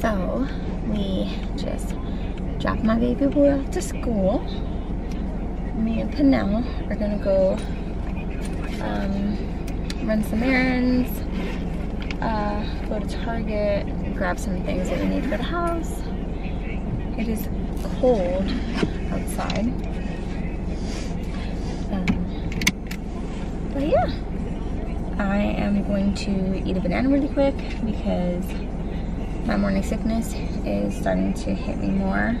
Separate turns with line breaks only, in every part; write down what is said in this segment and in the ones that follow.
So we just dropped my baby boy off to school. Me and Penel are gonna go um, run some errands, uh, go to Target, grab some things that we need for the house. It is cold outside. Um, but yeah, I am going to eat a banana really quick because my morning sickness is starting to hit me more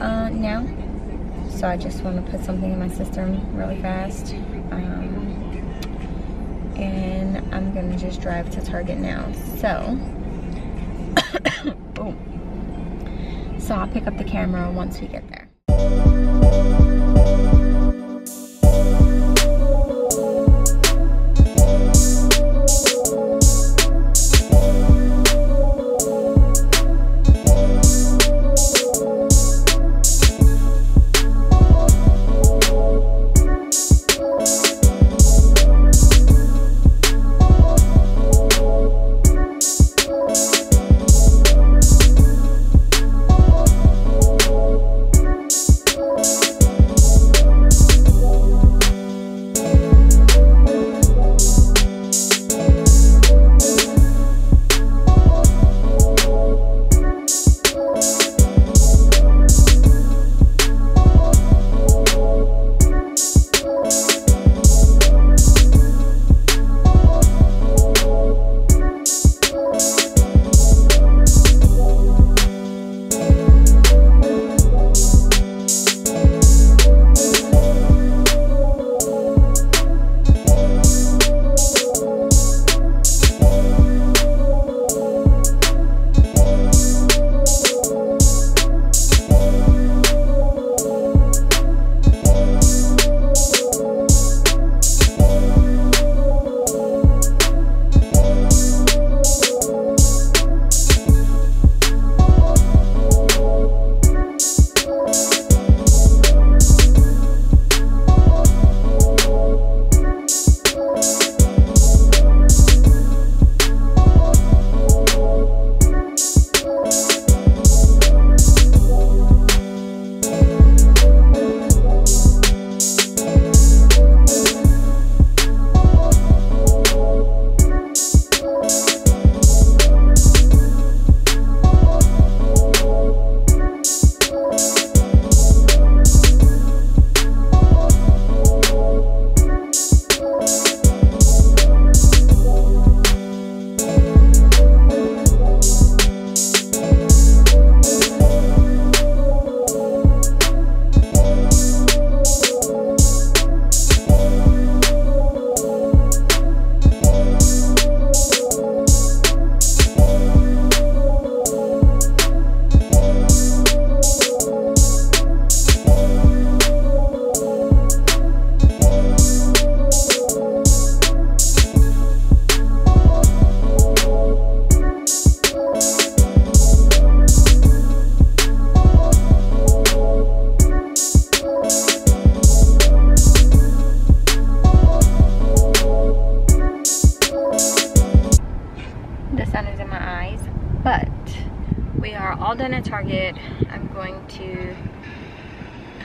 uh, now. So I just want to put something in my system really fast. Um, and I'm gonna just drive to Target now. So, oh. so I'll pick up the camera once we get there.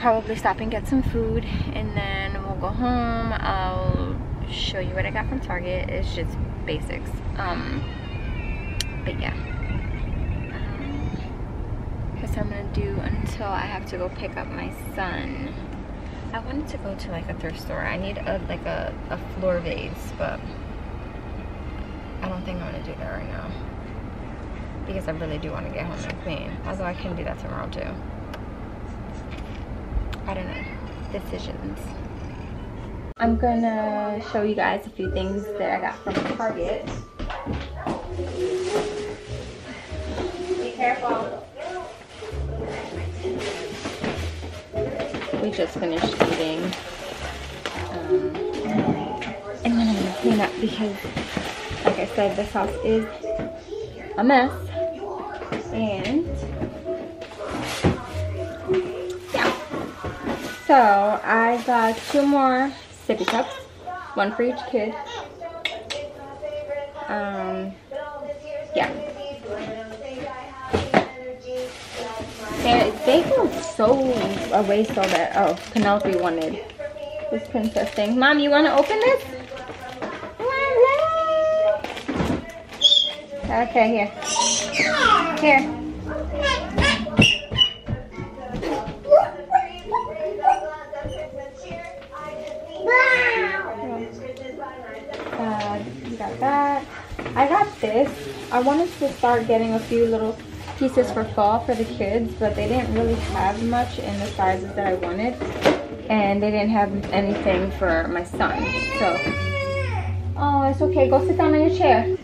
Probably stop and get some food and then we'll go home. I'll show you what I got from Target. It's just basics. Um, but yeah. Um, I'm gonna do until I have to go pick up my son. I wanted to go to like a thrift store. I need a like a, a floor vase, but I don't think I'm gonna do that right now. Because I really do want to get home and clean. Although I can do that tomorrow too. I don't know, decisions. I'm gonna show you guys a few things that I got from Target. Be careful. We just finished eating. Um, and then I'm gonna clean up because, like I said, this house is a mess. And So I got two more sippy cups, one for each kid. Um, yeah. They, they go so away so that Oh, Penelope wanted this princess thing. Mom, you want to open this? Okay, here. Here. I got this. I wanted to start getting a few little pieces for fall for the kids, but they didn't really have much in the sizes that I wanted. And they didn't have anything for my son. So, oh, it's okay. Go sit down on your chair.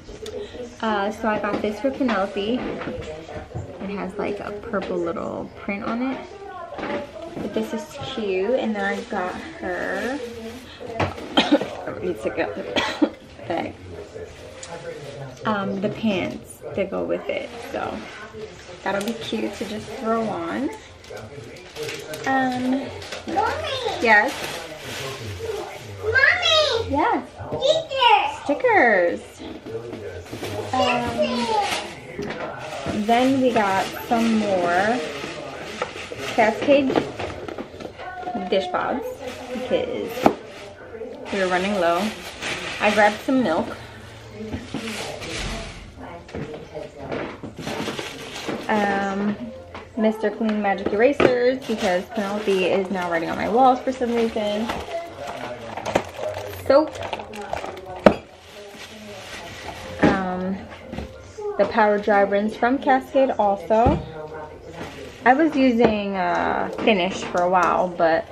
Uh, so I got this for Penelope. It has like a purple little print on it. But this is cute. And then I got her, I need to get the bag. Um, the pants that go with it. So that'll be cute to just throw on. Um, Mommy. Yes.
Mommy.
Yes.
Stickers.
Stickers. Um, then we got some more Cascade dish pods because we were running low. I grabbed some milk. Um, Mr. Clean Magic Erasers because Penelope is now writing on my walls for some reason. Soap. Um, the Power Dry Rinse from Cascade also. I was using uh, Finish for a while, but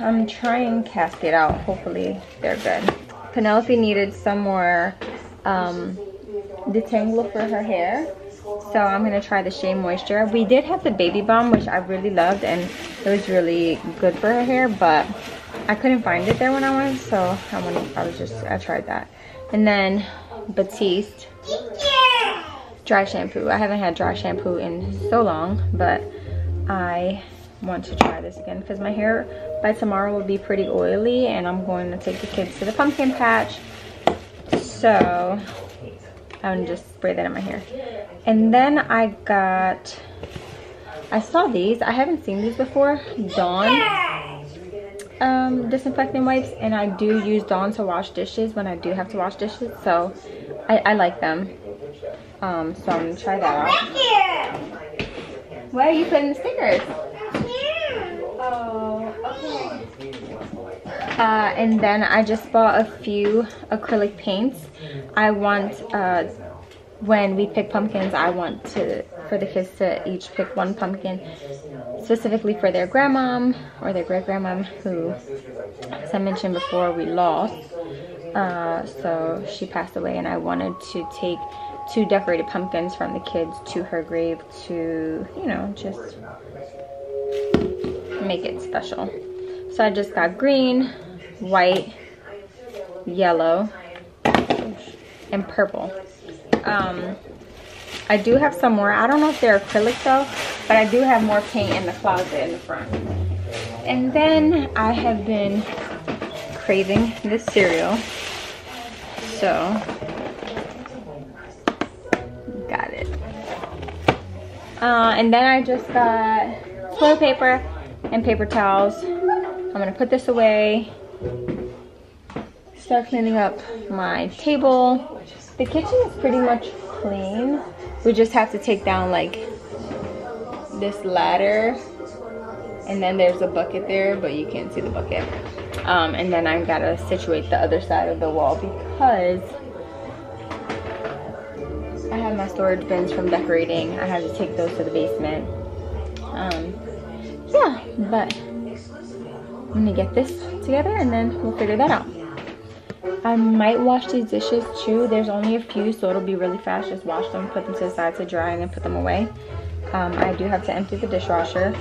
I'm trying Cascade out. Hopefully they're good. Penelope needed some more um, detangle for her hair. So I'm to try the Shea Moisture. We did have the Baby Balm, which I really loved, and it was really good for her hair, but I couldn't find it there when I went, so I, went, I was just, I tried that. And then Batiste dry shampoo. I haven't had dry shampoo in so long, but I want to try this again because my hair by tomorrow will be pretty oily and I'm going to take the kids to the pumpkin patch. So I'm just spray that in my hair. And then I got, I saw these. I haven't seen these before. Dawn um, disinfectant wipes. And I do use Dawn to wash dishes when I do have to wash dishes. So I, I like them. Um, so I'm going to try that out. Why are you putting the stickers? Oh, okay. Uh, and then I just bought a few acrylic paints. I want, uh, when we pick pumpkins, I want to for the kids to each pick one pumpkin specifically for their grandmom or their great grandmom who, as I mentioned before, we lost. Uh, so she passed away and I wanted to take two decorated pumpkins from the kids to her grave to, you know, just make it special. So I just got green, white, yellow, and purple. Um, I do have some more. I don't know if they're acrylic though, but I do have more paint in the closet in the front. And then I have been craving this cereal. So, got it. Uh, and then I just got toilet paper and paper towels. I'm gonna put this away. Start cleaning up my table. The kitchen is pretty much clean. We just have to take down like this ladder and then there's a bucket there but you can't see the bucket um, and then I gotta situate the other side of the wall because I have my storage bins from decorating I had to take those to the basement um, yeah but I'm gonna get this together and then we'll figure that out I might wash these dishes too. There's only a few, so it'll be really fast. Just wash them, put them to the side to dry, and then put them away. Um, I do have to empty the dishwasher.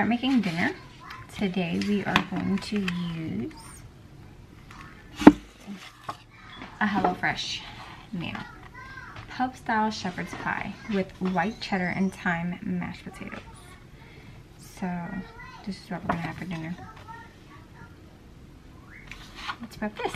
Start making dinner. Today we are going to use a HelloFresh meal. Pub style shepherd's pie with white cheddar and thyme mashed potatoes. So this is what we're gonna have for dinner. Let's prep this.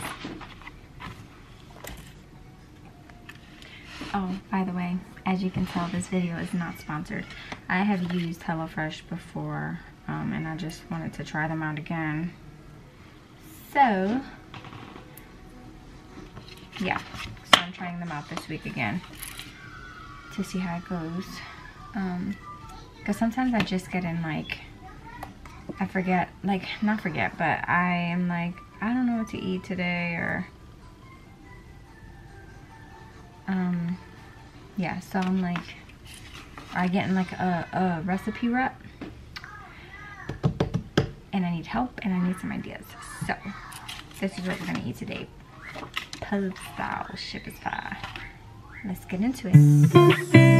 Oh, by the way, as you can tell, this video is not sponsored. I have used HelloFresh before, um, and I just wanted to try them out again. So, yeah, so I'm trying them out this week again to see how it goes. Um, because sometimes I just get in like, I forget, like, not forget, but I am like, I don't know what to eat today, or um yeah so i'm like i get in like a, a recipe rep and i need help and i need some ideas. So this is what we're gonna eat today. Pub style shepherd's pie let's get into it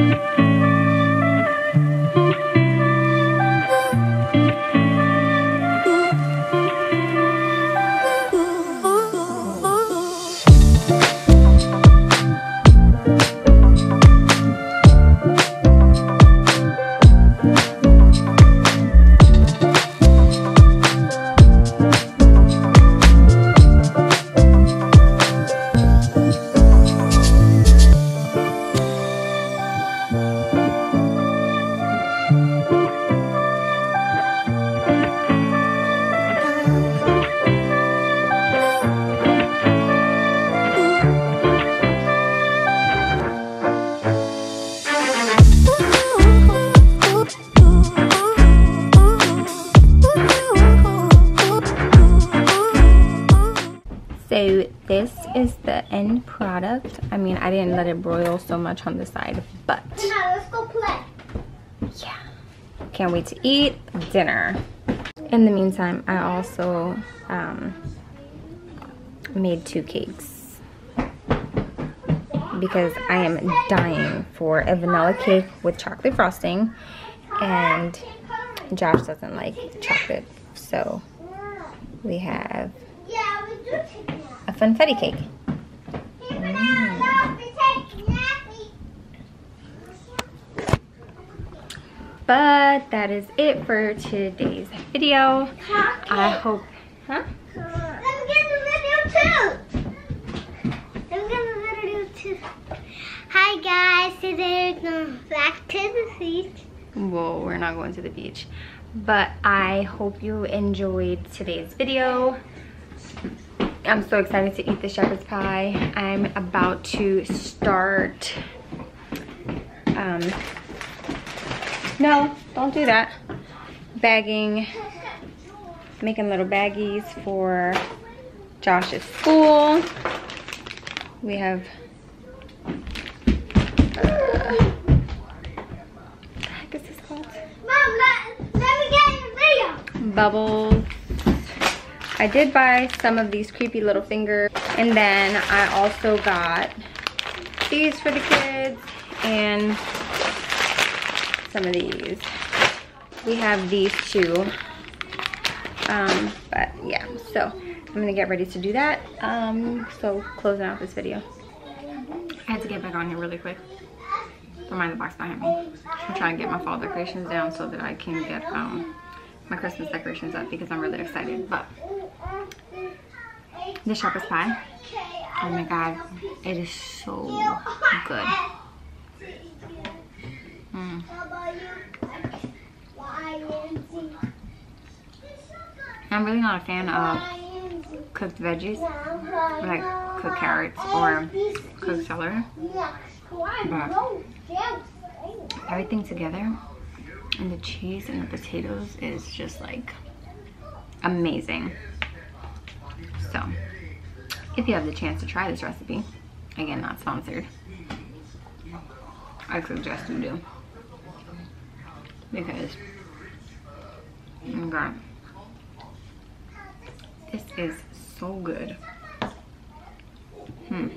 So I didn't let it broil so much on the side, but
Now let's go play.
yeah. Can't wait to eat dinner. In the meantime, I also um, made two cakes because I am dying for a vanilla cake with chocolate frosting and Josh doesn't like chocolate. So we have
Yeah, we do take a nap.
a funfetti cake.
Hey, banana, no, we take a nappy.
But that is it for today's video. I hope, huh?
Let me get the video too. Let me get the video too. Hi guys, today we're going back to the beach.
Well, we're not going to the beach. But I hope you enjoyed today's video. I'm so excited to eat the shepherd's pie. I'm about to start, um, no, don't do that. Bagging, making little baggies for Josh's school. We have, uh, what the heck is this called?
Mom, let, let me get in video.
bubbles. I did buy some of these creepy little fingers. And then I also got these for the kids and some of these. We have these two. Um, but yeah, so I'm gonna get ready to do that. Um, so closing out this video. I had to get back on here really quick. Don't mind the box behind me. I'm trying to get my fall decorations down so that I can get um, my Christmas decorations up because I'm really excited. But the shepherd's pie, oh my god, it is so good. I'm really not a fan of cooked veggies, like cooked carrots or cooked celery. But everything together and the cheese and the potatoes is just like amazing. So, if you have the chance to try this recipe, again, not sponsored, I suggest you do. Because, oh God, this is so good. Hmm.